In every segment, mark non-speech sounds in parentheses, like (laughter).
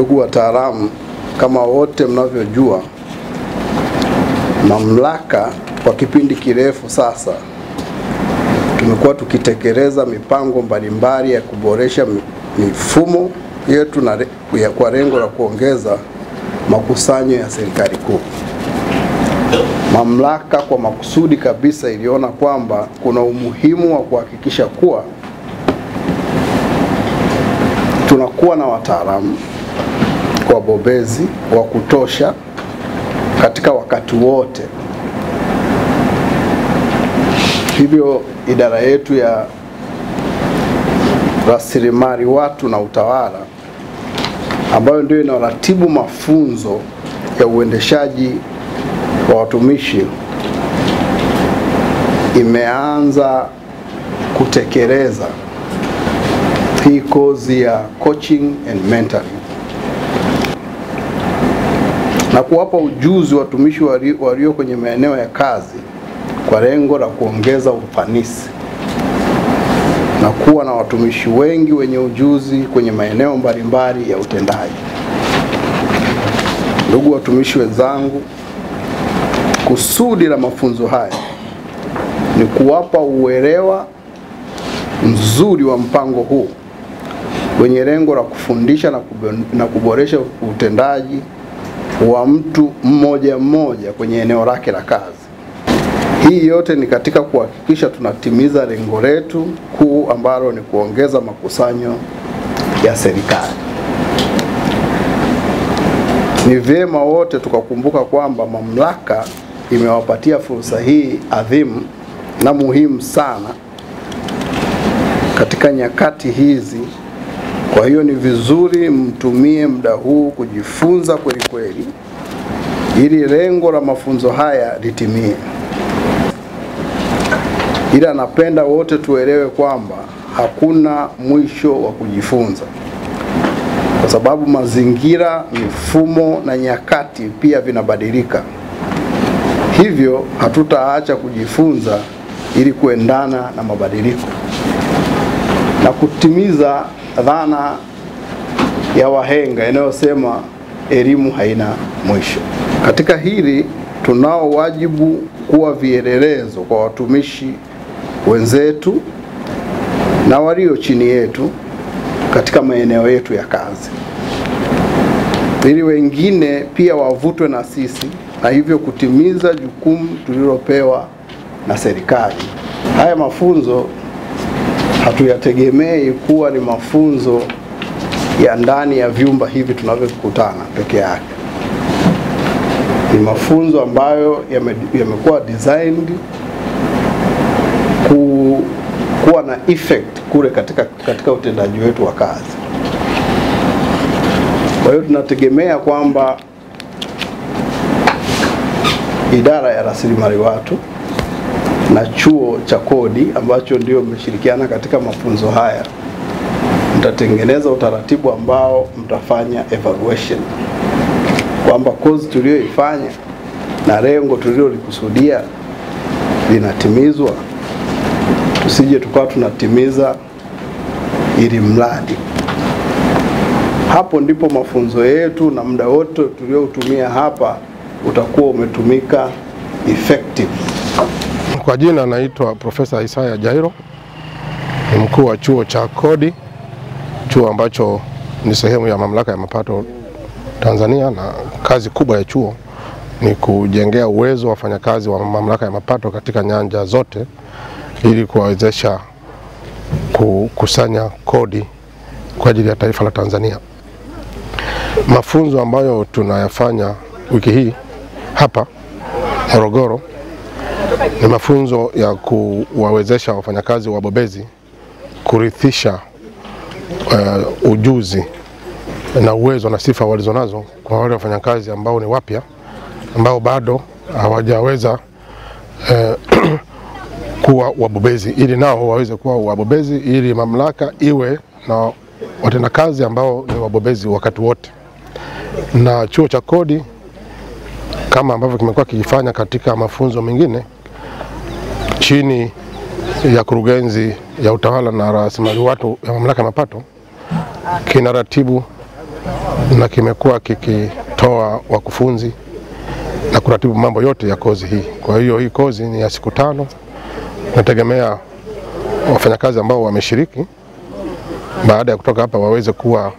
Ndugu wataalamu, kama wote mnavyojua, mamlaka kwa kipindi kirefu sasa tumekuwa tukitekeleza mipango mbalimbali ya kuboresha mifumo yetu na ya kwa lengo la kuongeza makusanyo ya serikali kuu. Mamlaka kwa makusudi kabisa iliona kwamba kuna umuhimu wa kuhakikisha kuwa tunakuwa na wataalamu wabobezi wa kutosha katika wakati wote. Hivyo idara yetu ya rasilimali watu na utawala ambayo ndio inaratibu mafunzo ya uendeshaji wa watumishi imeanza kutekeleza hii kozi ya coaching and mentoring na kuwapa ujuzi watumishi walio kwenye maeneo ya kazi kwa lengo la kuongeza ufanisi na kuwa na watumishi wengi wenye ujuzi kwenye maeneo mbalimbali ya utendaji. Ndugu watumishi wenzangu, kusudi la mafunzo haya ni kuwapa uelewa mzuri wa mpango huu wenye lengo la kufundisha na kuboresha utendaji wa mtu mmoja mmoja kwenye eneo lake la kazi. Hii yote ni katika kuhakikisha tunatimiza lengo letu kuu ambalo ni kuongeza makusanyo ya serikali. Ni vyema wote tukakumbuka kwamba mamlaka imewapatia fursa hii adhimu na muhimu sana katika nyakati hizi. Kwa hiyo ni vizuri mtumie muda huu kujifunza kweli kweli ili lengo la mafunzo haya litimie. Ila napenda wote tuelewe kwamba hakuna mwisho wa kujifunza, kwa sababu mazingira, mifumo na nyakati pia vinabadilika. Hivyo hatutaacha kujifunza ili kuendana na mabadiliko na kutimiza dhana ya wahenga inayosema elimu haina mwisho. Katika hili tunao wajibu kuwa vielelezo kwa watumishi wenzetu na walio chini yetu katika maeneo yetu ya kazi, ili wengine pia wavutwe na sisi na hivyo kutimiza jukumu tulilopewa na serikali. Haya mafunzo hatuyategemei kuwa ni mafunzo ya ndani ya vyumba hivi tunavyokutana peke yake. Ni mafunzo ambayo yamekuwa yame designed ku, kuwa na effect kule katika, katika utendaji wetu wa kazi. Kwa hiyo tunategemea kwamba idara ya rasilimali watu na chuo cha kodi ambacho ndio mmeshirikiana katika mafunzo haya, mtatengeneza utaratibu ambao mtafanya evaluation kwamba kozi tuliyoifanya na lengo tulilolikusudia linatimizwa, tusije tukawa tunatimiza ili mradi. Hapo ndipo mafunzo yetu na muda wote tuliotumia hapa utakuwa umetumika effective. Kwa jina naitwa Profesa Isaya Jairo, ni mkuu wa chuo cha kodi, chuo ambacho ni sehemu ya mamlaka ya mapato Tanzania, na kazi kubwa ya chuo ni kujengea uwezo wa wafanyakazi wa mamlaka ya mapato katika nyanja zote ili kuwawezesha kukusanya kodi kwa ajili ya taifa la Tanzania. Mafunzo ambayo tunayafanya wiki hii hapa Morogoro ni mafunzo ya kuwawezesha wafanyakazi wabobezi kurithisha uh, ujuzi na uwezo na sifa walizonazo kwa wale wafanyakazi ambao ni wapya ambao bado hawajaweza uh, (clears throat) kuwa wabobezi, ili nao waweze kuwa wabobezi, ili mamlaka iwe na watendakazi ambao ni wabobezi wakati wote. Na chuo cha kodi kama ambavyo kimekuwa kikifanya katika mafunzo mengine chini ya kurugenzi ya utawala na rasilimali watu ya mamlaka ya mapato kinaratibu na kimekuwa kikitoa wakufunzi na kuratibu mambo yote ya kozi hii. Kwa hiyo hii kozi ni ya siku tano, nategemea wafanyakazi ambao wameshiriki baada ya kutoka hapa waweze kuwa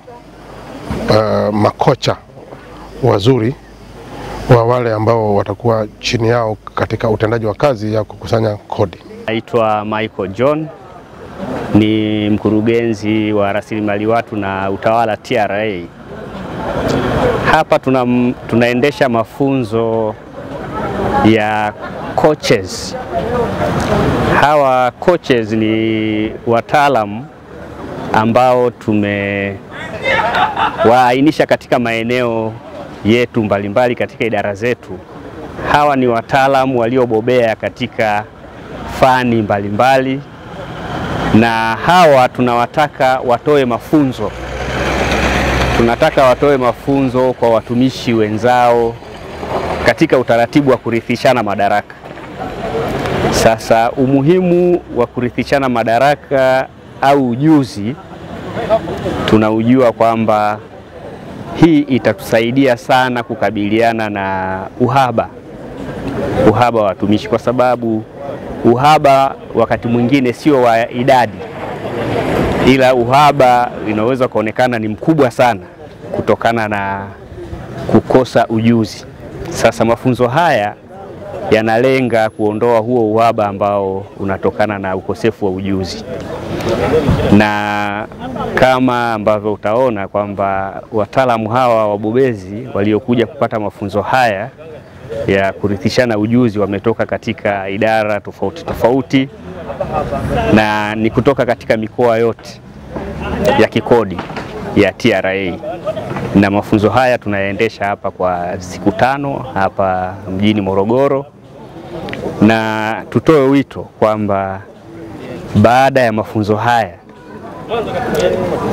uh, makocha wazuri wa wale ambao watakuwa chini yao katika utendaji wa kazi ya kukusanya kodi. Naitwa Michael John, ni mkurugenzi wa rasilimali watu na utawala TRA. Hapa tuna, tunaendesha mafunzo ya coaches. Hawa coaches ni wataalamu ambao tumewaainisha katika maeneo yetu mbalimbali mbali katika idara zetu. Hawa ni wataalamu waliobobea katika fani mbalimbali mbali, na hawa tunawataka watoe mafunzo, tunataka watoe mafunzo kwa watumishi wenzao katika utaratibu wa kurithishana madaraka. Sasa umuhimu wa kurithishana madaraka au ujuzi tunaujua kwamba hii itatusaidia sana kukabiliana na uhaba uhaba wa watumishi, kwa sababu uhaba wakati mwingine sio wa idadi, ila uhaba inaweza kuonekana ni mkubwa sana kutokana na kukosa ujuzi. Sasa mafunzo haya yanalenga kuondoa huo uhaba ambao unatokana na ukosefu wa ujuzi, na kama ambavyo utaona kwamba wataalamu hawa wabobezi waliokuja kupata mafunzo haya ya kurithishana ujuzi wametoka katika idara tofauti tofauti na ni kutoka katika mikoa yote ya kikodi ya TRA, na mafunzo haya tunayaendesha hapa kwa siku tano hapa mjini Morogoro, na tutoe wito kwamba baada ya mafunzo haya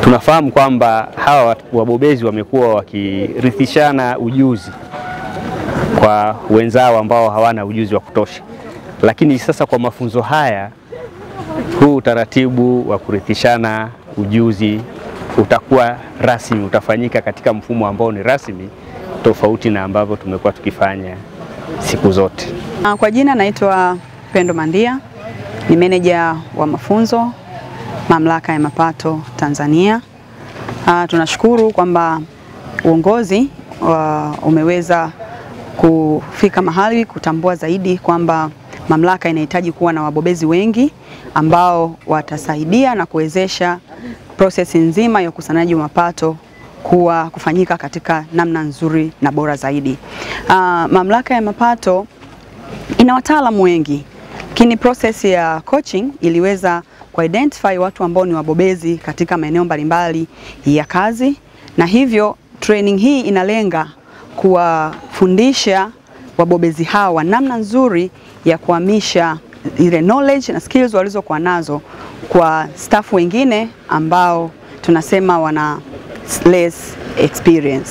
tunafahamu kwamba hawa wabobezi wamekuwa wakirithishana ujuzi kwa wenzao ambao hawana ujuzi wa kutosha, lakini sasa kwa mafunzo haya, huu utaratibu wa kurithishana ujuzi utakuwa rasmi, utafanyika katika mfumo ambao ni rasmi, tofauti na ambavyo tumekuwa tukifanya siku zote. Kwa jina naitwa Pendo Mandia, ni meneja wa mafunzo Mamlaka ya Mapato Tanzania. Uh, tunashukuru kwamba uongozi umeweza kufika mahali kutambua zaidi kwamba mamlaka inahitaji kuwa na wabobezi wengi ambao watasaidia na kuwezesha prosesi nzima ya ukusanyaji wa mapato kuwa kufanyika katika namna nzuri na bora zaidi. Uh, mamlaka ya mapato ina wataalamu wengi, lakini process ya coaching iliweza kuidentify watu ambao ni wabobezi katika maeneo mbalimbali ya kazi, na hivyo training hii inalenga kuwafundisha wabobezi hawa namna nzuri ya kuhamisha ile knowledge na skills walizokuwa nazo kwa staff wengine ambao tunasema wana less experience.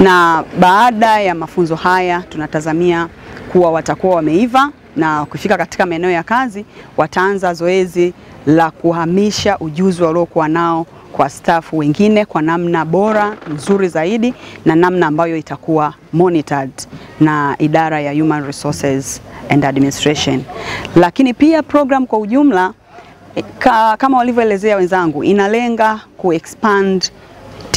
Na baada ya mafunzo haya tunatazamia kuwa watakuwa wameiva na kufika katika maeneo ya kazi wataanza zoezi la kuhamisha ujuzi waliokuwa nao kwa staff wengine kwa namna bora nzuri zaidi na namna ambayo itakuwa monitored na idara ya Human Resources and Administration. Lakini pia program kwa ujumla ka, kama walivyoelezea wenzangu inalenga kuexpand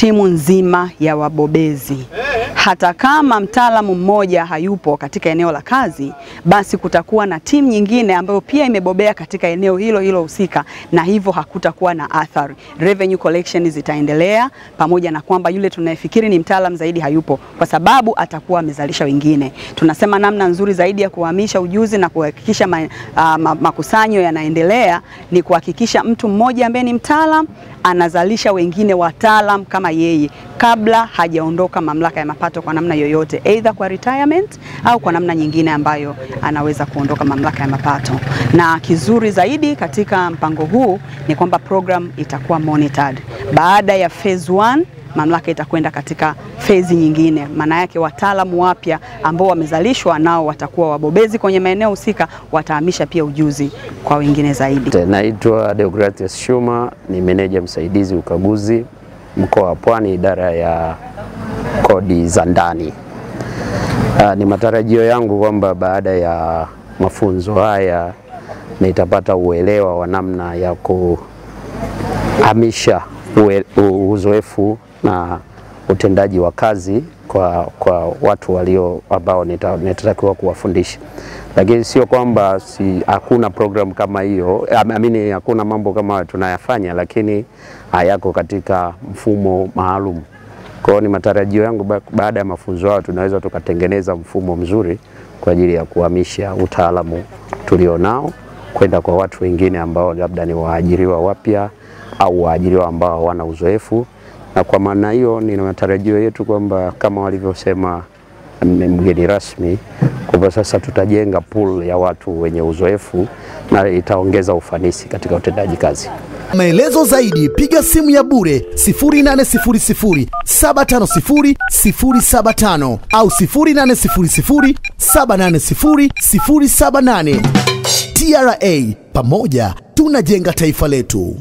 timu nzima ya wabobezi. Hata kama mtaalamu mmoja hayupo katika eneo la kazi, basi kutakuwa na timu nyingine ambayo pia imebobea katika eneo hilo hilo husika, na hivyo hakutakuwa na athari. Revenue collection zitaendelea, pamoja na kwamba yule tunayefikiri ni mtaalamu zaidi hayupo, kwa sababu atakuwa amezalisha wengine. Tunasema namna nzuri zaidi ya kuhamisha ujuzi na kuhakikisha ma, uh, ma, makusanyo yanaendelea ni kuhakikisha mtu mmoja ambaye ni mtaalam anazalisha wengine wataalam kama yeye kabla hajaondoka mamlaka ya mapato kwa namna yoyote, either kwa retirement au kwa namna nyingine ambayo anaweza kuondoka mamlaka ya mapato. Na kizuri zaidi katika mpango huu ni kwamba program itakuwa monitored. Baada ya phase 1 mamlaka itakwenda katika fezi nyingine. Maana yake wataalamu wapya ambao wamezalishwa nao watakuwa wabobezi kwenye maeneo husika, watahamisha pia ujuzi kwa wengine zaidi. Naitwa Deogratius Shuma, ni meneja msaidizi ukaguzi mkoa wa Pwani, idara ya kodi za ndani. Uh, ni matarajio yangu kwamba baada ya mafunzo haya nitapata uelewa wa namna ya kuhamisha uzoefu na utendaji wa kazi kwa, kwa watu walio ambao nitatakiwa kuwafundisha, lakini sio kwamba si, hakuna program kama hiyo amini, hakuna mambo kama tunayafanya, lakini hayako katika mfumo maalum. Kwa hiyo ni matarajio yangu baada ya mafunzo hayo tunaweza tukatengeneza mfumo mzuri kwa ajili ya kuhamisha utaalamu tulionao kwenda kwa watu wengine ambao labda ni waajiriwa wapya au waajiriwa ambao hawana uzoefu, na kwa maana hiyo ni matarajio yetu kwamba kama walivyosema mgeni rasmi kwamba sasa tutajenga pool ya watu wenye uzoefu na itaongeza ufanisi katika utendaji kazi. Maelezo zaidi piga simu ya bure 0800 750 075 au 0800 780 078. TRA, pamoja tunajenga taifa letu.